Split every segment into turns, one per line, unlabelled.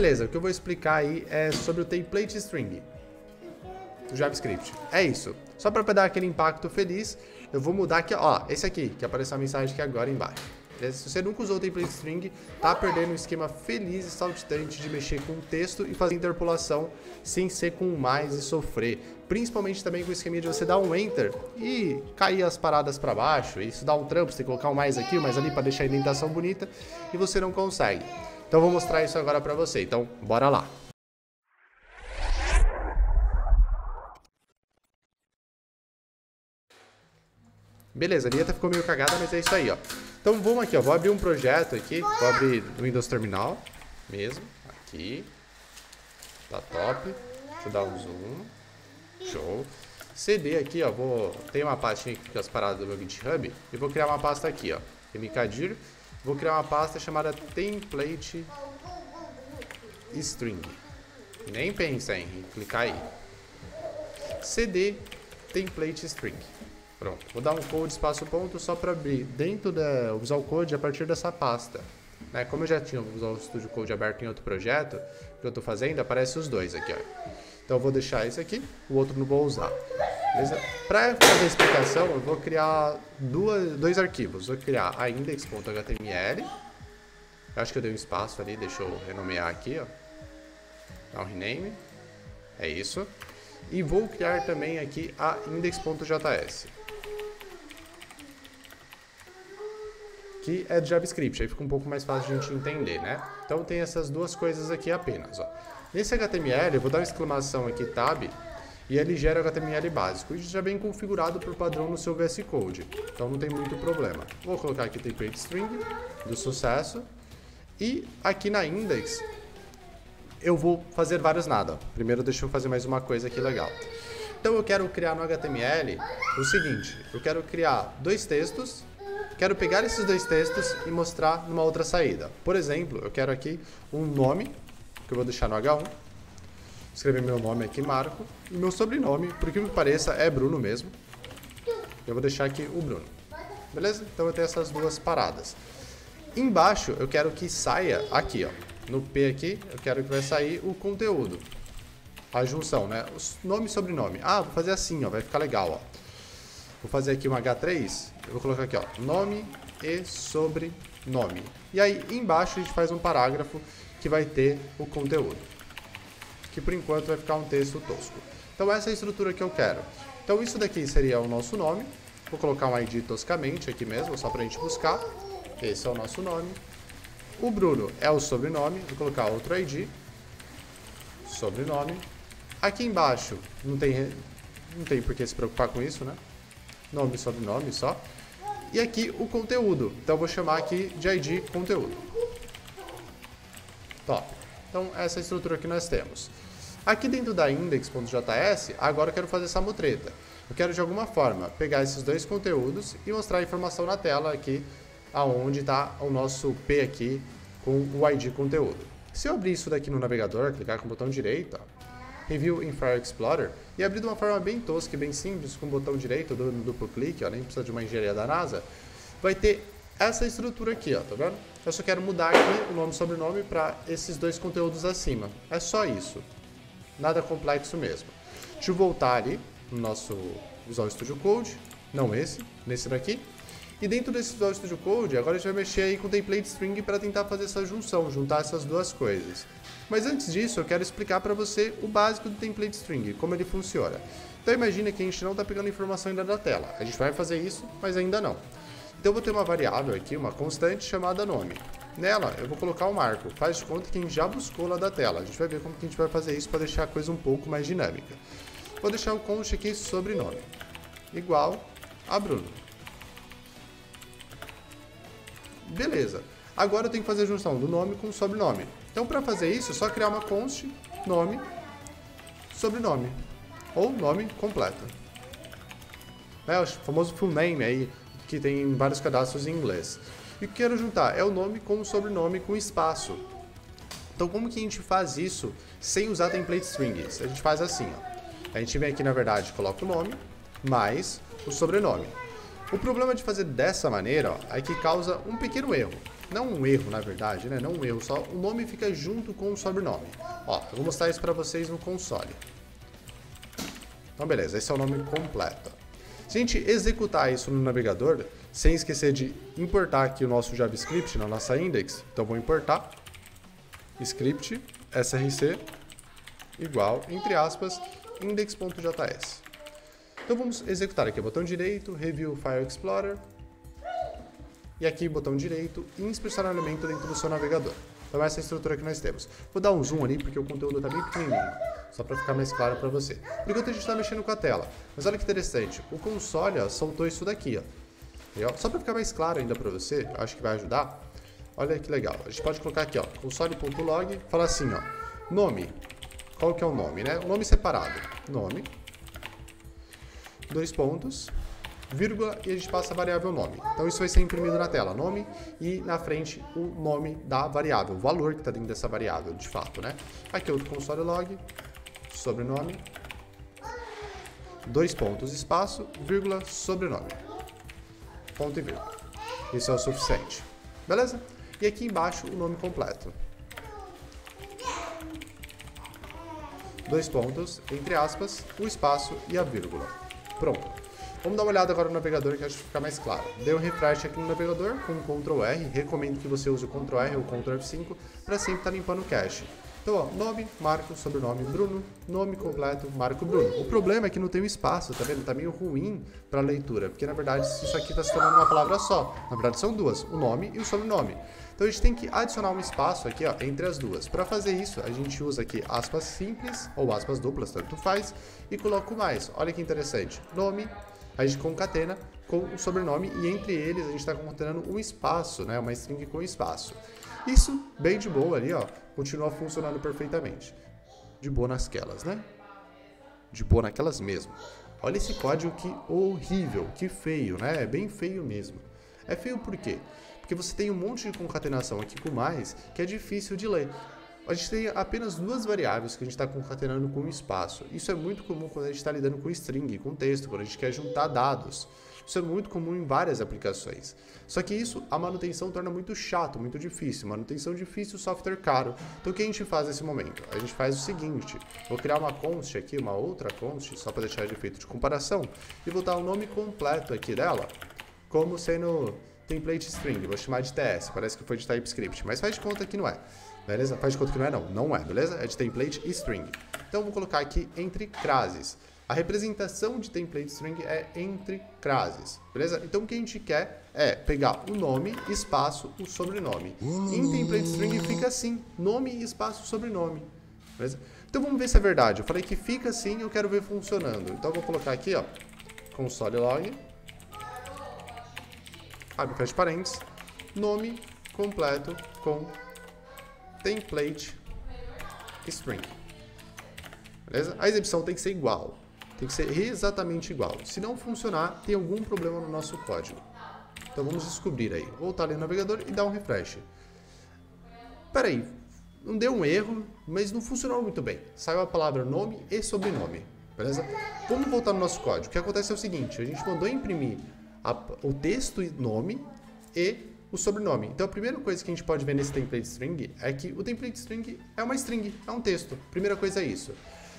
beleza, o que eu vou explicar aí é sobre o template string do JavaScript. É isso. Só para dar aquele impacto feliz, eu vou mudar aqui, ó, esse aqui, que apareceu a mensagem aqui agora embaixo. Se você nunca usou o template string, tá perdendo um esquema feliz e saltitante de mexer com texto e fazer interpolação sem ser com mais e sofrer. Principalmente também com o esquema de você dar um enter e cair as paradas para baixo. Isso dá um trampo, você tem que colocar um mais aqui, um mais ali para deixar a indentação bonita e você não consegue. Então vou mostrar isso agora para você. Então, bora lá. Beleza, a linha ficou meio cagada, mas é isso aí, ó. Então vamos aqui, ó. Vou abrir um projeto aqui. Vou abrir no Windows Terminal mesmo. Aqui. Tá top. Deixa eu dar um zoom. Show. CD aqui, ó. Vou... Tem uma pastinha aqui com as paradas do meu GitHub. E vou criar uma pasta aqui, ó. MKDir. Vou criar uma pasta chamada template string. Nem pensa em clicar aí. CD template string. Pronto, vou dar um code espaço ponto só para abrir dentro da Visual Code a partir dessa pasta. Né? Como eu já tinha o Visual Studio Code aberto em outro projeto que eu estou fazendo, aparece os dois aqui. Ó. Então eu vou deixar esse aqui, o outro não vou usar. Para fazer a explicação, eu vou criar duas, dois arquivos. Vou criar a index.html. Acho que eu dei um espaço ali, deixa eu renomear aqui. Ó. Dar um rename. É isso. E vou criar também aqui a index.js. que é de JavaScript, aí fica um pouco mais fácil de a gente entender, né? Então tem essas duas coisas aqui apenas, ó. Nesse HTML, eu vou dar uma exclamação aqui, tab, e ele gera HTML básico. Isso já vem configurado por padrão no seu VS Code, então não tem muito problema. Vou colocar aqui template string, do sucesso, e aqui na index, eu vou fazer vários nada. Primeiro deixa eu fazer mais uma coisa aqui legal. Então eu quero criar no HTML o seguinte, eu quero criar dois textos Quero pegar esses dois textos e mostrar numa outra saída. Por exemplo, eu quero aqui um nome, que eu vou deixar no H1. Escrever meu nome aqui, Marco. E meu sobrenome, por que me pareça, é Bruno mesmo. Eu vou deixar aqui o Bruno. Beleza? Então eu tenho essas duas paradas. Embaixo eu quero que saia aqui, ó. No P aqui, eu quero que vai sair o conteúdo. A junção, né? Nome e sobrenome. Ah, vou fazer assim, ó. Vai ficar legal, ó. Vou fazer aqui um H3, eu vou colocar aqui, ó, nome e sobrenome. E aí, embaixo, a gente faz um parágrafo que vai ter o conteúdo. Que, por enquanto, vai ficar um texto tosco. Então, essa é a estrutura que eu quero. Então, isso daqui seria o nosso nome. Vou colocar um ID toscamente aqui mesmo, só para a gente buscar. Esse é o nosso nome. O Bruno é o sobrenome. Vou colocar outro ID. Sobrenome. Aqui embaixo, não tem, não tem por que se preocupar com isso, né? nome sobrenome só. E aqui o conteúdo. Então eu vou chamar aqui de ID conteúdo. Top. Então essa é a estrutura que nós temos. Aqui dentro da index.js, agora eu quero fazer essa mutreta. Eu quero de alguma forma pegar esses dois conteúdos e mostrar a informação na tela aqui, aonde está o nosso P aqui com o ID conteúdo. Se eu abrir isso daqui no navegador, clicar com o botão direito, ó, Review in Fire Explorer e abrir de uma forma bem tosca e bem simples, com o botão direito, dando duplo clique, ó, nem precisa de uma engenharia da NASA, vai ter essa estrutura aqui, ó, tá vendo? Eu só quero mudar aqui o nome e sobrenome para esses dois conteúdos acima. É só isso. Nada complexo mesmo. Deixa eu voltar ali no nosso Visual Studio Code, não esse, nesse daqui. E dentro desse Visual Studio Code, agora a gente vai mexer aí com o template string para tentar fazer essa junção, juntar essas duas coisas. Mas antes disso, eu quero explicar para você o básico do template string, como ele funciona. Então imagine que a gente não está pegando informação ainda da tela. A gente vai fazer isso, mas ainda não. Então eu vou ter uma variável aqui, uma constante chamada nome. Nela, eu vou colocar o marco. Faz de conta que a gente já buscou lá da tela. A gente vai ver como que a gente vai fazer isso para deixar a coisa um pouco mais dinâmica. Vou deixar o const aqui sobrenome. Igual a Bruno. Beleza. Agora eu tenho que fazer a junção do nome com o sobrenome. Então, para fazer isso, é só criar uma const, nome, sobrenome. Ou nome completo. É o famoso full name aí, que tem vários cadastros em inglês. E o que quero juntar é o nome com o sobrenome com espaço. Então, como que a gente faz isso sem usar template strings? A gente faz assim, ó. A gente vem aqui, na verdade, coloca o nome mais o sobrenome. O problema de fazer dessa maneira ó, é que causa um pequeno erro. não um erro na verdade, né? Não um erro, só o nome fica junto com o sobrenome. Ó, eu vou mostrar isso para vocês no console. Então beleza, esse é o nome completo. Se a gente executar isso no navegador, sem esquecer de importar aqui o nosso JavaScript na nossa index, então vou importar script src igual, entre aspas, index.js. Então vamos executar aqui, botão direito, Review File Explorer, e aqui botão direito, inspecionar elemento dentro do seu navegador. Então essa é a estrutura que nós temos. Vou dar um zoom ali porque o conteúdo está bem pequenininho, só para ficar mais claro para você. Por enquanto a gente está mexendo com a tela, mas olha que interessante, o console ó, soltou isso daqui, ó. Só para ficar mais claro ainda para você, acho que vai ajudar. Olha que legal, a gente pode colocar aqui, ó, console.log, falar assim, ó, nome, qual que é o nome, né? O nome separado, nome, dois pontos, vírgula e a gente passa a variável nome. Então isso vai ser imprimido na tela, nome e na frente o nome da variável, o valor que está dentro dessa variável, de fato, né? Aqui outro console log, sobrenome, dois pontos, espaço, vírgula, sobrenome. Ponto e vírgula. Isso é o suficiente. Beleza? E aqui embaixo o nome completo. Dois pontos, entre aspas, o espaço e a vírgula. Pronto. Vamos dar uma olhada agora no navegador que acho que fica mais claro. Dei um refresh aqui no navegador com o Ctrl R. Recomendo que você use o Ctrl R ou Ctrl F5 para sempre estar tá limpando o cache. Então, ó, nome, Marco, sobrenome Bruno, nome completo, Marco Bruno. O problema é que não tem o espaço, tá vendo? Tá meio ruim para leitura, porque na verdade isso aqui está se tornando uma palavra só. Na verdade são duas, o nome e o sobrenome. Então a gente tem que adicionar um espaço aqui ó, entre as duas. Para fazer isso, a gente usa aqui aspas simples ou aspas duplas, tanto faz, e coloco mais. Olha que interessante. Nome, a gente concatena com o sobrenome e entre eles a gente está concatenando um espaço, né? uma string com espaço. Isso, bem de boa ali, ó, continua funcionando perfeitamente. De boa nasquelas, né? De boa naquelas mesmo. Olha esse código que horrível, que feio, né? É bem feio mesmo. É feio por quê? Porque você tem um monte de concatenação aqui com mais que é difícil de ler a gente tem apenas duas variáveis que a gente está concatenando com espaço. Isso é muito comum quando a gente está lidando com string, com texto, quando a gente quer juntar dados. Isso é muito comum em várias aplicações. Só que isso, a manutenção torna muito chato, muito difícil. Manutenção difícil, software caro. Então o que a gente faz nesse momento? A gente faz o seguinte, vou criar uma const aqui, uma outra const, só para deixar de efeito de comparação, e vou dar o nome completo aqui dela, como sendo template string, vou chamar de TS, parece que foi de TypeScript, mas faz de conta que não é. Beleza? Faz de conta que não é não, não é, beleza? É de template e string. Então vou colocar aqui entre crases. A representação de template string é entre crases, beleza? Então o que a gente quer é pegar o nome, espaço, o sobrenome. Em template string fica assim, nome, espaço, sobrenome, beleza? Então vamos ver se é verdade. Eu falei que fica assim, eu quero ver funcionando. Então eu vou colocar aqui, ó, console log, abre fecha parênteses, nome completo com template string. Beleza? A exibição tem que ser igual. Tem que ser exatamente igual. Se não funcionar, tem algum problema no nosso código. Então vamos descobrir aí. Voltar ali no navegador e dar um refresh. Espera aí, não deu um erro, mas não funcionou muito bem. Saiu a palavra nome e sobrenome, beleza? Vamos voltar no nosso código. O que acontece é o seguinte, a gente mandou imprimir a, o texto e nome e o sobrenome. Então a primeira coisa que a gente pode ver nesse template string é que o template string é uma string, é um texto. Primeira coisa é isso.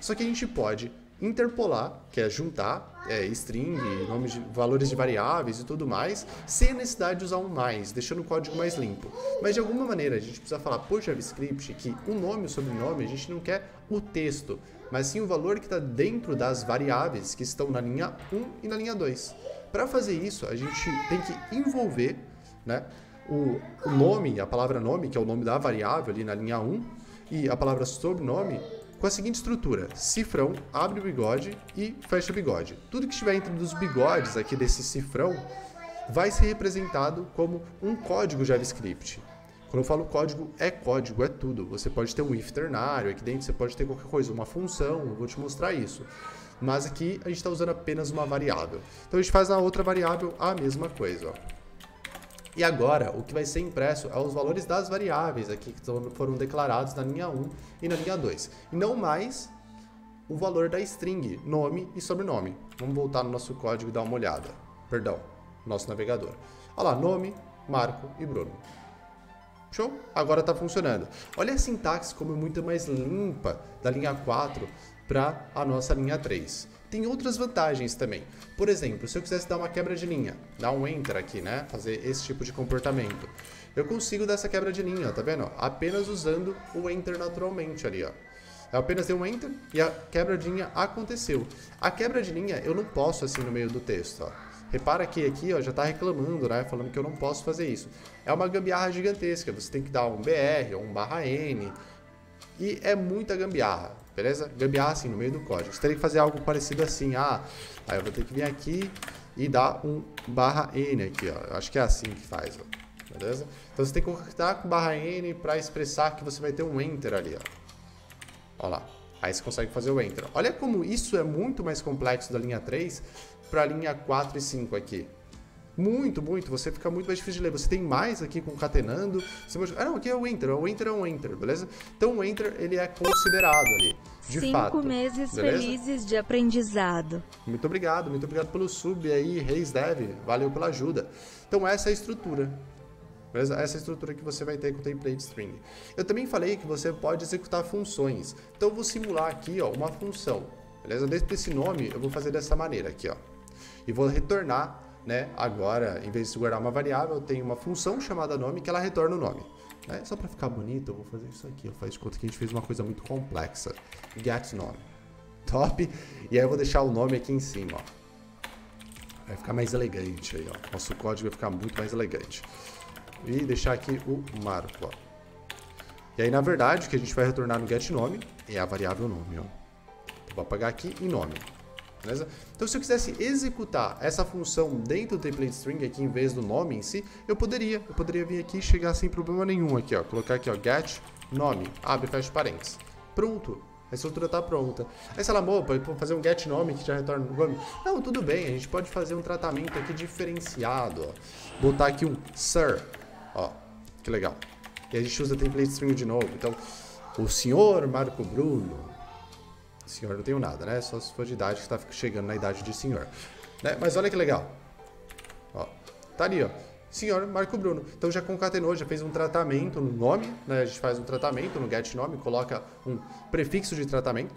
Só que a gente pode interpolar, que é juntar é, string, nomes de, valores de variáveis e tudo mais, sem a necessidade de usar um mais, deixando o código mais limpo. Mas de alguma maneira a gente precisa falar por JavaScript que o nome e o sobrenome a gente não quer o texto, mas sim o valor que está dentro das variáveis que estão na linha 1 e na linha 2. Para fazer isso, a gente tem que envolver né? O, o, nome, a palavra nome, que é o nome da variável ali na linha 1, e a palavra sobrenome com a seguinte estrutura: cifrão, abre o bigode e fecha o bigode. Tudo que estiver entre dos bigodes aqui desse cifrão vai ser representado como um código JavaScript. Quando eu falo código, é código, é tudo. Você pode ter um if ternário, aqui dentro você pode ter qualquer coisa, uma função, eu vou te mostrar isso. Mas aqui a gente está usando apenas uma variável. Então a gente faz na outra variável a mesma coisa. Ó. E agora, o que vai ser impresso é os valores das variáveis aqui que foram declarados na linha 1 e na linha 2. E não mais o valor da string, nome e sobrenome. Vamos voltar no nosso código e dar uma olhada. Perdão, nosso navegador. Olha lá, nome, Marco e Bruno. Show? Agora está funcionando. Olha a sintaxe como é muito mais limpa da linha 4 para a nossa linha 3. Tem outras vantagens também. Por exemplo, se eu quisesse dar uma quebra de linha, dar um enter aqui, né? Fazer esse tipo de comportamento. Eu consigo dar essa quebra de linha, tá vendo? Apenas usando o enter naturalmente ali, ó. Eu apenas dei um enter e a quebra de linha aconteceu. A quebra de linha eu não posso assim no meio do texto, ó. Repara que aqui ó, já está reclamando, né? Falando que eu não posso fazer isso. É uma gambiarra gigantesca. Você tem que dar um BR ou um barra N. E é muita gambiarra, beleza? Gambiarra assim no meio do código. Você teria que fazer algo parecido assim. Ah, aí eu vou ter que vir aqui e dar um barra N aqui, ó. Acho que é assim que faz, ó. Beleza? Então você tem que conectar com barra N para expressar que você vai ter um enter ali, ó. Ó lá. Aí você consegue fazer o enter. Olha como isso é muito mais complexo da linha 3 para a linha 4 e 5 aqui. Muito, muito. Você fica muito mais difícil de ler. Você tem mais aqui concatenando. Você pode... Ah, não, aqui é o enter. O enter é um enter, beleza? Então o enter, ele é considerado ali, de
Cinco
fato.
meses
beleza?
felizes de aprendizado.
Muito obrigado, muito obrigado pelo sub aí, Reis Dev. Valeu pela ajuda. Então essa é a estrutura. Beleza? Essa é a estrutura que você vai ter com o template string. Eu também falei que você pode executar funções. Então eu vou simular aqui ó, uma função. Beleza? Dentro desse nome, eu vou fazer dessa maneira aqui, ó e vou retornar, né? Agora, em vez de guardar uma variável, eu tenho uma função chamada nome que ela retorna o nome. Né? Só para ficar bonito, eu vou fazer isso aqui. Eu faço de conta que a gente fez uma coisa muito complexa. Get nome. Top. E aí eu vou deixar o nome aqui em cima, ó. Vai ficar mais elegante aí, ó. Nosso código vai ficar muito mais elegante. E deixar aqui o marco, ó. E aí, na verdade, o que a gente vai retornar no getNome é a variável nome, ó. Vou apagar aqui em nome. Beleza? Então, se eu quisesse executar essa função dentro do template string aqui em vez do nome em si, eu poderia. Eu poderia vir aqui e chegar sem problema nenhum aqui, ó. Colocar aqui, ó, get nome, abre fecha parênteses. Pronto. A estrutura está pronta. Aí, sei lá, pode fazer um get nome que já retorna o nome. Não, tudo bem. A gente pode fazer um tratamento aqui diferenciado, ó. Botar aqui um sir, ó. Que legal. E a gente usa template string de novo. Então, o senhor Marco Bruno Senhor não tenho nada, né? Só se for de idade que está chegando na idade de senhor. Né? Mas olha que legal. Ó, tá ali, ó. Senhor Marco Bruno. Então já concatenou, já fez um tratamento no nome, né? A gente faz um tratamento no get nome, coloca um prefixo de tratamento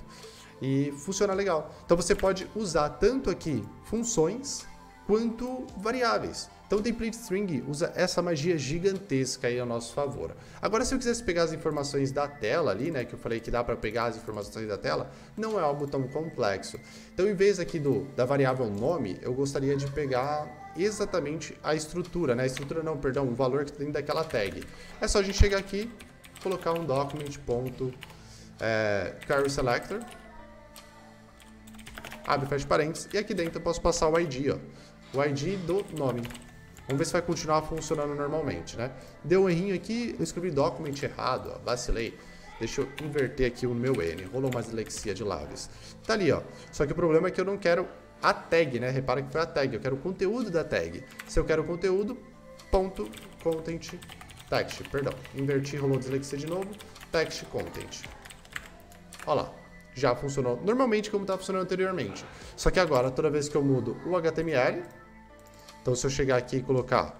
e funciona legal. Então você pode usar tanto aqui funções quanto variáveis. Então o template string usa essa magia gigantesca aí a nosso favor. Agora se eu quisesse pegar as informações da tela ali, né, que eu falei que dá para pegar as informações da tela, não é algo tão complexo. Então em vez aqui do da variável nome, eu gostaria de pegar exatamente a estrutura, né? A estrutura não, perdão, o valor que tem daquela tag. É só a gente chegar aqui, colocar um document ponto é, selector, abre fecha parênteses, e aqui dentro eu posso passar o ID, ó, o ID do nome. Vamos ver se vai continuar funcionando normalmente, né? Deu um errinho aqui, eu escrevi document errado, ó, vacilei. Deixa eu inverter aqui o meu N. Rolou uma dislexia de lábios. Tá ali, ó. Só que o problema é que eu não quero a tag, né? Repara que foi a tag. Eu quero o conteúdo da tag. Se eu quero o conteúdo, ponto content text. Perdão. Inverti, rolou dislexia de novo. Text content. Olha lá. Já funcionou normalmente como estava funcionando anteriormente. Só que agora, toda vez que eu mudo o HTML, então, se eu chegar aqui e colocar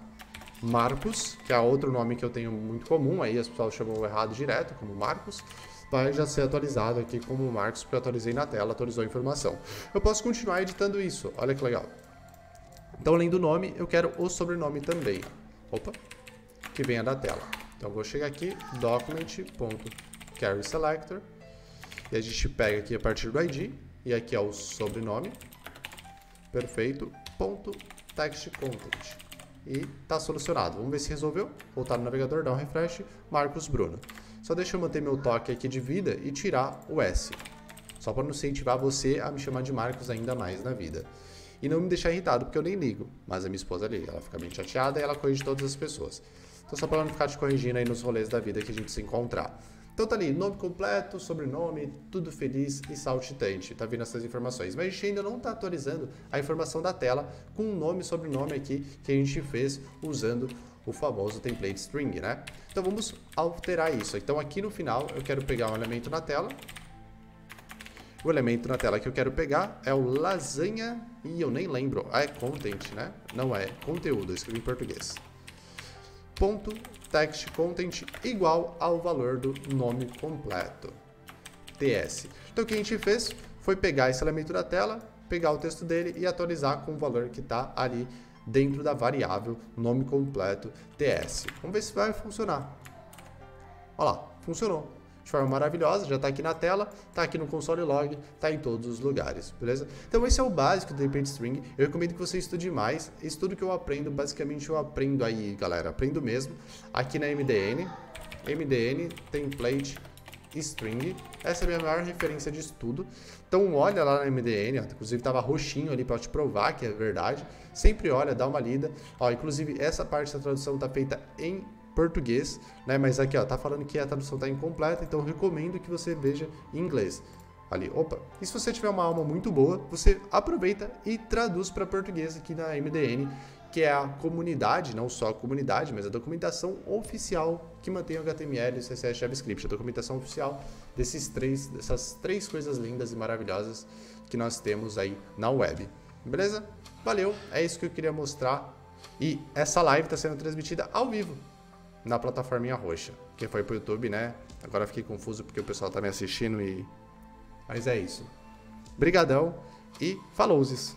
Marcos, que é outro nome que eu tenho muito comum, aí as pessoas chamam errado direto, como Marcos, vai já ser atualizado aqui como Marcos, porque eu atualizei na tela, atualizou a informação. Eu posso continuar editando isso, olha que legal. Então, além do nome, eu quero o sobrenome também. Opa, que venha da tela. Então, eu vou chegar aqui, document.carrySelector, e a gente pega aqui a partir do ID, e aqui é o sobrenome, perfeito, ponto text content. E está solucionado. Vamos ver se resolveu. Voltar no navegador, dar um refresh. Marcos Bruno. Só deixa eu manter meu toque aqui de vida e tirar o S. Só para não incentivar você a me chamar de Marcos ainda mais na vida. E não me deixar irritado, porque eu nem ligo. Mas a minha esposa liga. Ela fica bem chateada e ela corrige todas as pessoas. Então só para não ficar te corrigindo aí nos rolês da vida que a gente se encontrar. Então tá ali, nome completo, sobrenome, tudo feliz e saltitante. Tá vendo essas informações. Mas a gente ainda não está atualizando a informação da tela com o nome e sobrenome aqui que a gente fez usando o famoso template string, né? Então vamos alterar isso. Então aqui no final eu quero pegar um elemento na tela. O elemento na tela que eu quero pegar é o lasanha e eu nem lembro. Ah, é content, né? Não é conteúdo, escrevi em português. Ponto text content igual ao valor do nome completo. TS. Então o que a gente fez foi pegar esse elemento da tela, pegar o texto dele e atualizar com o valor que está ali dentro da variável nome completo TS. Vamos ver se vai funcionar. Olha lá, funcionou de forma maravilhosa, já está aqui na tela, está aqui no console log, está em todos os lugares, beleza? Então esse é o básico do Depend String, eu recomendo que você estude mais, isso tudo que eu aprendo, basicamente eu aprendo aí, galera, aprendo mesmo, aqui na MDN, MDN Template String, essa é a minha maior referência de estudo, então olha lá na MDN, ó, inclusive estava roxinho ali para te provar que é verdade, sempre olha, dá uma lida, ó, inclusive essa parte da tradução está feita em português, né? Mas aqui, ó, tá falando que a tradução tá incompleta, então recomendo que você veja em inglês. Ali, opa. E se você tiver uma alma muito boa, você aproveita e traduz para português aqui na MDN, que é a comunidade, não só a comunidade, mas a documentação oficial que mantém o HTML, CSS JavaScript, a documentação oficial desses três, dessas três coisas lindas e maravilhosas que nós temos aí na web. Beleza? Valeu, é isso que eu queria mostrar. E essa live está sendo transmitida ao vivo na plataforminha roxa. Que foi pro YouTube, né? Agora fiquei confuso porque o pessoal tá me assistindo e. Mas é isso. Brigadão e falou -se.